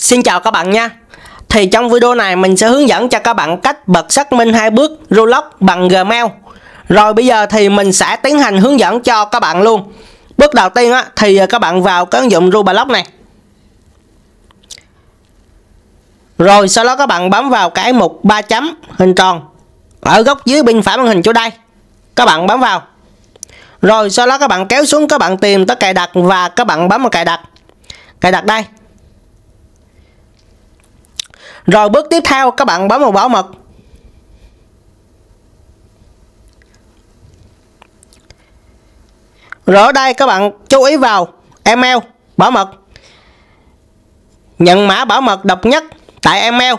Xin chào các bạn nha. Thì trong video này mình sẽ hướng dẫn cho các bạn cách bật xác minh hai bước Rulock bằng Gmail. Rồi bây giờ thì mình sẽ tiến hành hướng dẫn cho các bạn luôn. Bước đầu tiên á, thì các bạn vào cái ứng dụng Roblox này. Rồi sau đó các bạn bấm vào cái mục ba chấm hình tròn Ở góc dưới bên phải màn hình chỗ đây. Các bạn bấm vào. Rồi sau đó các bạn kéo xuống các bạn tìm tới cài đặt Và các bạn bấm vào cài đặt. Cài đặt đây rồi bước tiếp theo, các bạn bấm vào bảo mật. Rồi ở đây các bạn chú ý vào email, bảo mật. Nhận mã bảo mật độc nhất tại email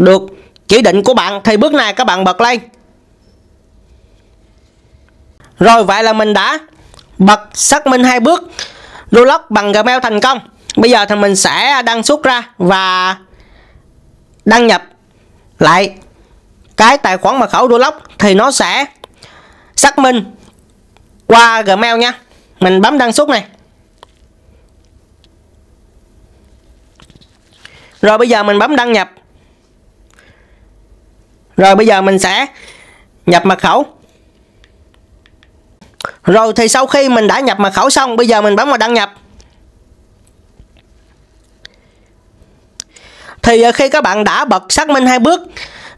Được chỉ định của bạn, thì bước này các bạn bật lên. Rồi vậy là mình đã bật xác minh hai bước. Roblox bằng Gmail thành công. Bây giờ thì mình sẽ đăng xuất ra và đăng nhập lại cái tài khoản mật khẩu Roblox thì nó sẽ xác minh qua Gmail nha. Mình bấm đăng xuất này. Rồi bây giờ mình bấm đăng nhập. Rồi bây giờ mình sẽ nhập mật khẩu. Rồi thì sau khi mình đã nhập mật khẩu xong, bây giờ mình bấm vào đăng nhập. Thì ờ, khi các bạn đã bật xác minh hai bước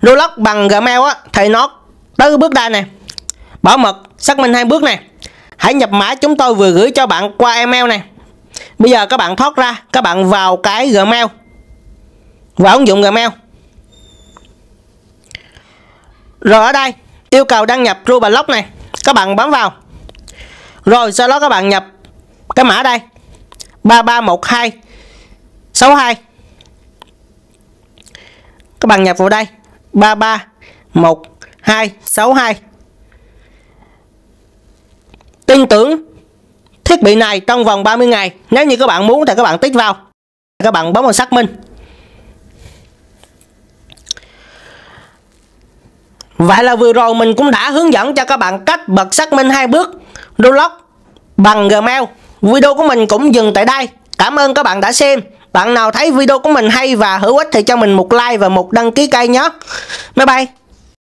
Rolex bằng Gmail á, thì nó tới bước đây này bảo mật, xác minh hai bước này hãy nhập mã chúng tôi vừa gửi cho bạn qua email này bây giờ các bạn thoát ra, các bạn vào cái Gmail, vào ứng dụng Gmail. Rồi ở đây, yêu cầu đăng nhập Roblox này, các bạn bấm vào. Rồi sau đó các bạn nhập cái mã đây 3312 62 các bạn nhập vào đây 331262 tin tưởng thiết bị này trong vòng 30 ngày nếu như các bạn muốn thì các bạn tích vào các bạn bấm vào xác minh Vậy là vừa rồi mình cũng đã hướng dẫn cho các bạn cách bật xác minh hai bước Roblox bằng Gmail. Video của mình cũng dừng tại đây. Cảm ơn các bạn đã xem. Bạn nào thấy video của mình hay và hữu ích thì cho mình một like và một đăng ký kênh nhé. Bye bye.